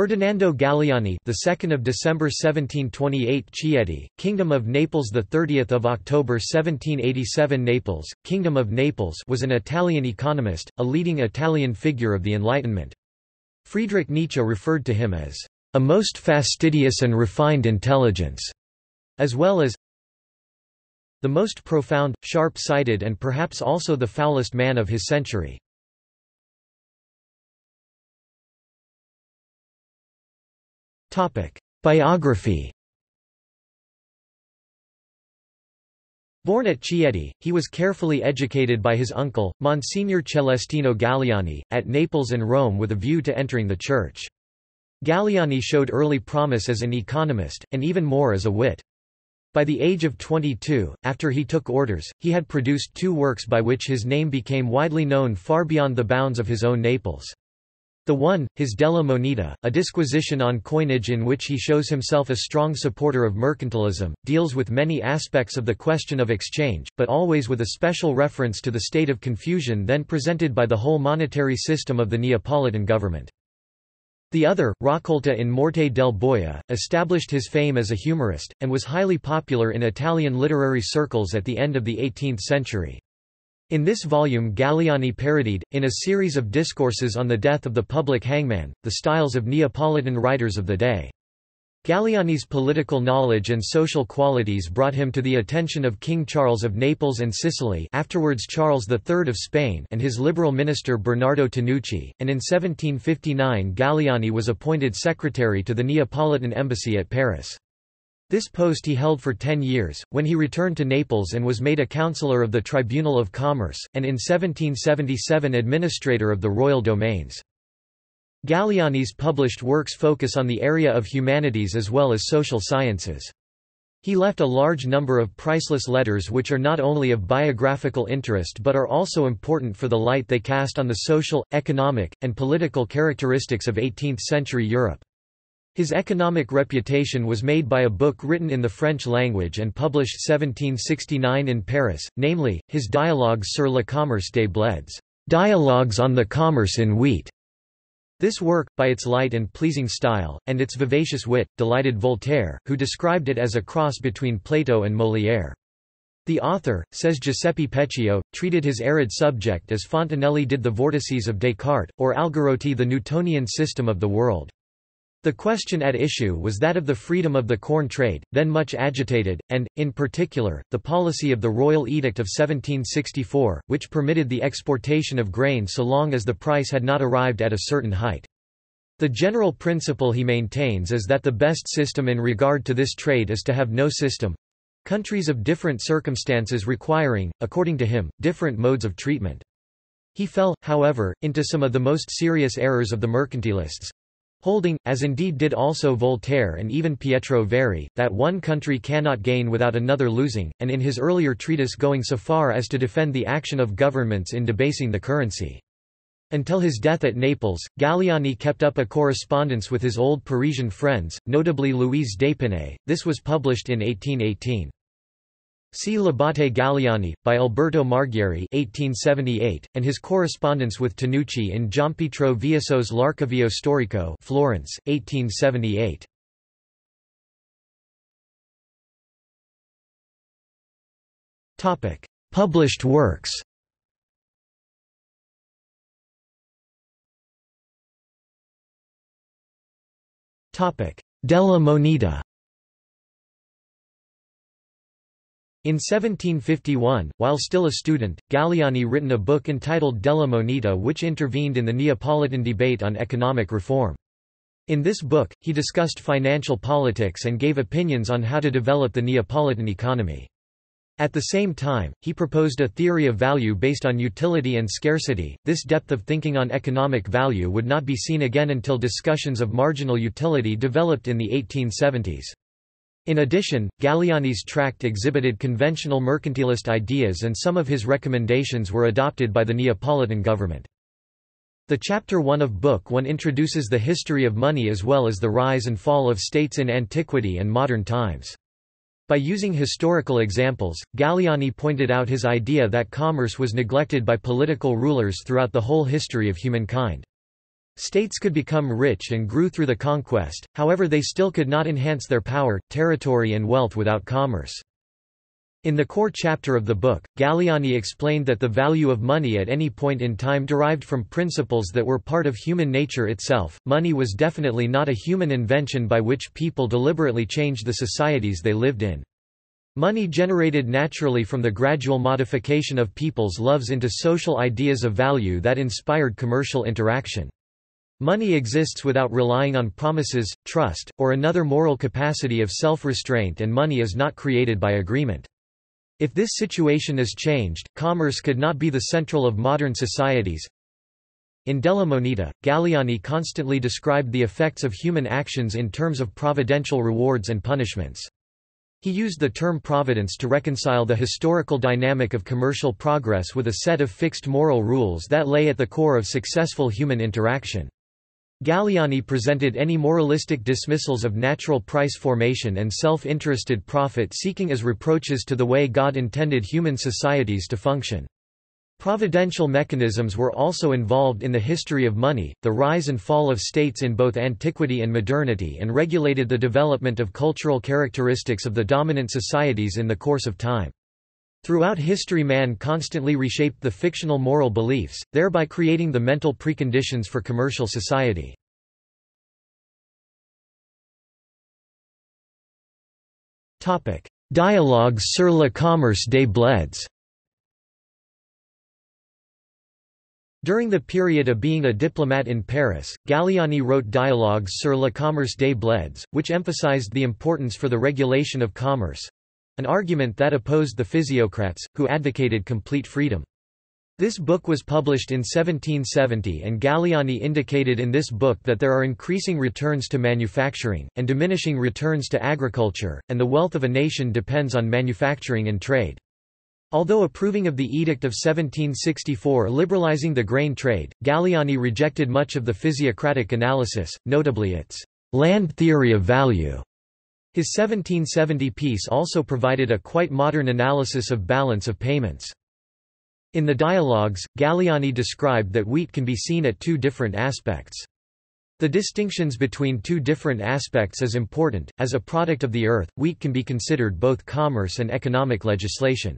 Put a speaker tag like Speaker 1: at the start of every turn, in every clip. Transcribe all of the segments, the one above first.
Speaker 1: Ferdinando Galiani, the 2nd of December 1728, Chieti, Kingdom of Naples, the 30th of October 1787, Naples, Kingdom of Naples, was an Italian economist, a leading Italian figure of the Enlightenment. Friedrich Nietzsche referred to him as a most fastidious and refined intelligence, as well as the most profound, sharp-sighted, and perhaps also the foulest man of his century. Biography Born at Chieti, he was carefully educated by his uncle, Monsignor Celestino Galiani, at Naples and Rome with a view to entering the church. Galiani showed early promise as an economist, and even more as a wit. By the age of 22, after he took orders, he had produced two works by which his name became widely known far beyond the bounds of his own Naples. The one, his Della Moneta, a disquisition on coinage in which he shows himself a strong supporter of mercantilism, deals with many aspects of the question of exchange, but always with a special reference to the state of confusion then presented by the whole monetary system of the Neapolitan government. The other, Raccolta in Morte del Boia, established his fame as a humorist, and was highly popular in Italian literary circles at the end of the 18th century. In this volume Galiani parodied, in a series of discourses on the death of the public hangman, the styles of Neapolitan writers of the day. Galiani's political knowledge and social qualities brought him to the attention of King Charles of Naples and Sicily afterwards Charles III of Spain and his liberal minister Bernardo Tanucci, and in 1759 Galiani was appointed secretary to the Neapolitan embassy at Paris. This post he held for ten years, when he returned to Naples and was made a councillor of the Tribunal of Commerce, and in 1777 administrator of the royal domains. Galiani's published works focus on the area of humanities as well as social sciences. He left a large number of priceless letters which are not only of biographical interest but are also important for the light they cast on the social, economic, and political characteristics of 18th-century Europe. His economic reputation was made by a book written in the French language and published 1769 in Paris, namely, his Dialogues sur le commerce des bleds, Dialogues on the Commerce in Wheat. This work, by its light and pleasing style, and its vivacious wit, delighted Voltaire, who described it as a cross between Plato and Molière. The author, says Giuseppe Pecchio, treated his arid subject as Fontenelle did the vortices of Descartes, or Algarotti the Newtonian system of the world. The question at issue was that of the freedom of the corn trade, then much agitated, and, in particular, the policy of the Royal Edict of 1764, which permitted the exportation of grain so long as the price had not arrived at a certain height. The general principle he maintains is that the best system in regard to this trade is to have no system—countries of different circumstances requiring, according to him, different modes of treatment. He fell, however, into some of the most serious errors of the mercantilists, holding, as indeed did also Voltaire and even Pietro Verri, that one country cannot gain without another losing, and in his earlier treatise going so far as to defend the action of governments in debasing the currency. Until his death at Naples, Galiani kept up a correspondence with his old Parisian friends, notably Louise d'Épinay. This was published in 1818. See L'Abate Galiani, by Alberto Marghieri 1878, and his correspondence with Tanucci in Giampietro Vieusseux's L'Archivio Storico Florence, 1878. Published works Della Moneta In 1751, while still a student, Galiani written a book entitled Della Moneta which intervened in the Neapolitan debate on economic reform. In this book, he discussed financial politics and gave opinions on how to develop the Neapolitan economy. At the same time, he proposed a theory of value based on utility and scarcity. This depth of thinking on economic value would not be seen again until discussions of marginal utility developed in the 1870s. In addition, Galiani's tract exhibited conventional mercantilist ideas and some of his recommendations were adopted by the Neapolitan government. The Chapter 1 of Book 1 introduces the history of money as well as the rise and fall of states in antiquity and modern times. By using historical examples, Galiani pointed out his idea that commerce was neglected by political rulers throughout the whole history of humankind. States could become rich and grew through the conquest, however they still could not enhance their power, territory and wealth without commerce. In the core chapter of the book, Galiani explained that the value of money at any point in time derived from principles that were part of human nature itself. Money was definitely not a human invention by which people deliberately changed the societies they lived in. Money generated naturally from the gradual modification of people's loves into social ideas of value that inspired commercial interaction. Money exists without relying on promises, trust, or another moral capacity of self-restraint and money is not created by agreement. If this situation is changed, commerce could not be the central of modern societies. In Della Moneta, Galiani constantly described the effects of human actions in terms of providential rewards and punishments. He used the term providence to reconcile the historical dynamic of commercial progress with a set of fixed moral rules that lay at the core of successful human interaction. Galiani presented any moralistic dismissals of natural price formation and self-interested profit-seeking as reproaches to the way God intended human societies to function. Providential mechanisms were also involved in the history of money, the rise and fall of states in both antiquity and modernity and regulated the development of cultural characteristics of the dominant societies in the course of time. Throughout history man constantly reshaped the fictional moral beliefs, thereby creating the mental preconditions for commercial society. Dialogues sur le commerce des bleds During the period of being a diplomat in Paris, Galiani wrote Dialogues sur le commerce des bleds, which emphasized the importance for the regulation of commerce, an argument that opposed the physiocrats, who advocated complete freedom. This book was published in 1770 and Galiani indicated in this book that there are increasing returns to manufacturing, and diminishing returns to agriculture, and the wealth of a nation depends on manufacturing and trade. Although approving of the Edict of 1764 liberalizing the grain trade, Galiani rejected much of the physiocratic analysis, notably its land theory of value. His 1770 piece also provided a quite modern analysis of balance of payments. In the dialogues, Galiani described that wheat can be seen at two different aspects. The distinctions between two different aspects is important. As a product of the earth, wheat can be considered both commerce and economic legislation.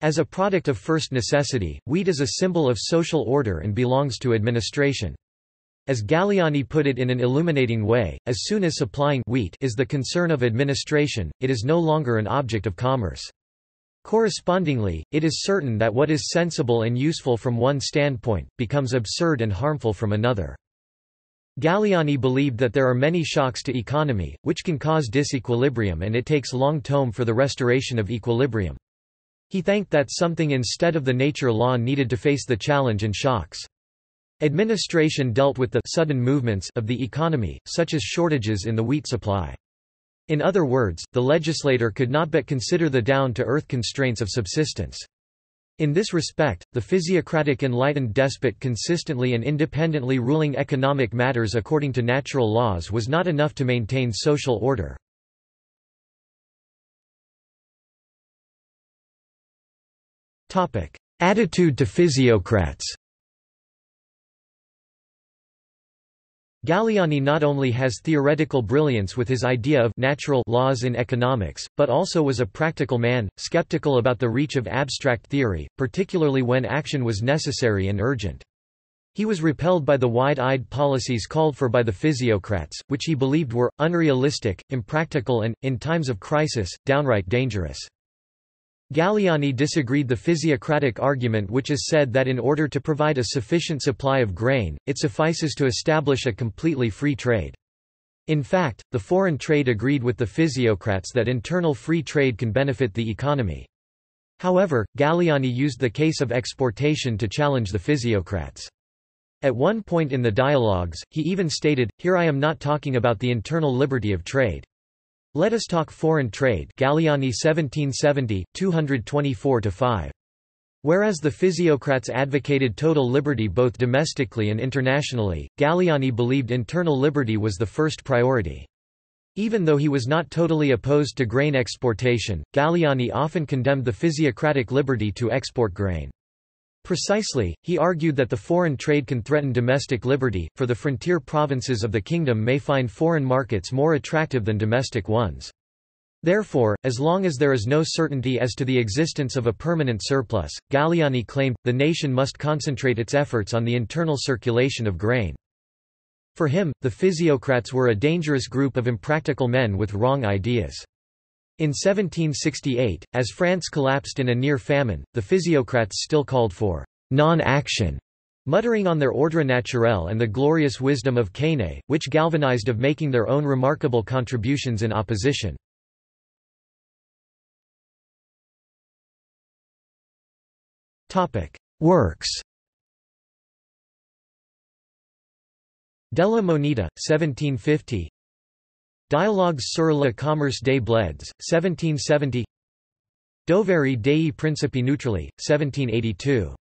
Speaker 1: As a product of first necessity, wheat is a symbol of social order and belongs to administration. As Galiani put it in an illuminating way, as soon as supplying wheat is the concern of administration, it is no longer an object of commerce. Correspondingly, it is certain that what is sensible and useful from one standpoint, becomes absurd and harmful from another. Galiani believed that there are many shocks to economy, which can cause disequilibrium and it takes long tome for the restoration of equilibrium. He thanked that something instead of the nature law needed to face the challenge and shocks. Administration dealt with the sudden movements of the economy, such as shortages in the wheat supply. In other words, the legislator could not but consider the down-to-earth constraints of subsistence. In this respect, the physiocratic enlightened despot consistently and independently ruling economic matters according to natural laws was not enough to maintain social order. Attitude to physiocrats Galiani not only has theoretical brilliance with his idea of natural laws in economics, but also was a practical man, skeptical about the reach of abstract theory, particularly when action was necessary and urgent. He was repelled by the wide-eyed policies called for by the physiocrats, which he believed were, unrealistic, impractical and, in times of crisis, downright dangerous. Galiani disagreed the physiocratic argument which is said that in order to provide a sufficient supply of grain, it suffices to establish a completely free trade. In fact, the foreign trade agreed with the physiocrats that internal free trade can benefit the economy. However, Galiani used the case of exportation to challenge the physiocrats. At one point in the dialogues, he even stated, here I am not talking about the internal liberty of trade. Let us talk foreign trade Galiani 1770, 224–5. Whereas the physiocrats advocated total liberty both domestically and internationally, Galiani believed internal liberty was the first priority. Even though he was not totally opposed to grain exportation, Galiani often condemned the physiocratic liberty to export grain. Precisely, he argued that the foreign trade can threaten domestic liberty, for the frontier provinces of the kingdom may find foreign markets more attractive than domestic ones. Therefore, as long as there is no certainty as to the existence of a permanent surplus, Galiani claimed, the nation must concentrate its efforts on the internal circulation of grain. For him, the physiocrats were a dangerous group of impractical men with wrong ideas. In 1768, as France collapsed in a near famine, the physiocrats still called for non-action, muttering on their ordre naturel and the glorious wisdom of Quesnay, which galvanized of making their own remarkable contributions in opposition. Works Della Moneta, 1750 Dialogues sur le commerce des bleds, 1770 Doveri dei principi neutrali, 1782